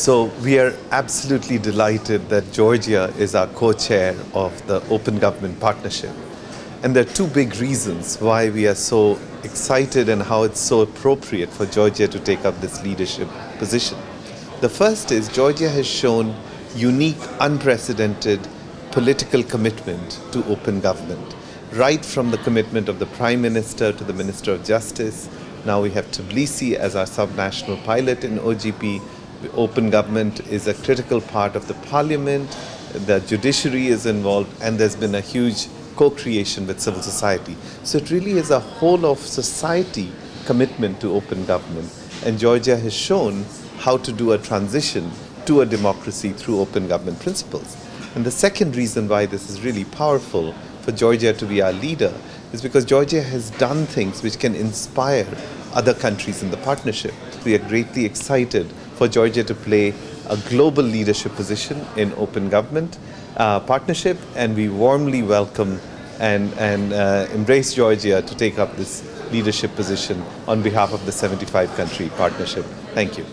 So we are absolutely delighted that Georgia is our co-chair of the Open Government Partnership. And there are two big reasons why we are so excited and how it's so appropriate for Georgia to take up this leadership position. The first is Georgia has shown unique, unprecedented political commitment to open government. Right from the commitment of the Prime Minister to the Minister of Justice, now we have Tbilisi as our subnational pilot in OGP. Open government is a critical part of the parliament, the judiciary is involved, and there's been a huge co-creation with civil society. So it really is a whole of society commitment to open government. And Georgia has shown how to do a transition to a democracy through open government principles. And the second reason why this is really powerful for Georgia to be our leader is because Georgia has done things which can inspire other countries in the partnership. We are greatly excited for Georgia to play a global leadership position in open government uh, partnership, and we warmly welcome and, and uh, embrace Georgia to take up this leadership position on behalf of the 75 country partnership. Thank you.